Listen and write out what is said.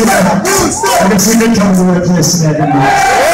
in heaven. And the kingdom comes to the place in.